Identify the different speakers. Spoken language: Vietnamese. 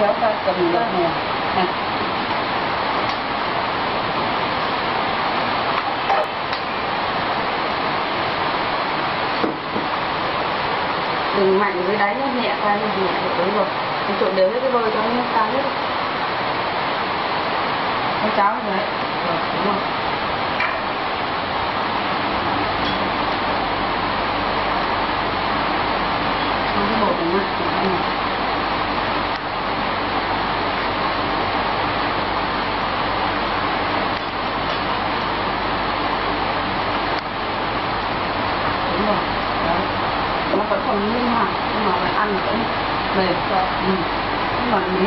Speaker 1: kéo ra cầm được nè nè. Đừng mạnh với đáy nhá nhẹ tay nhẹ nhẹ đúng rồi. Mình trộn đều hết cái vôi cho nó tan hết. Con cháo như đấy rồi đúng rồi Không cái bột này nha ừ. đúng rồi đấy nó vẫn nhưng mà phải ăn vẫn mềm ừ. nhưng mà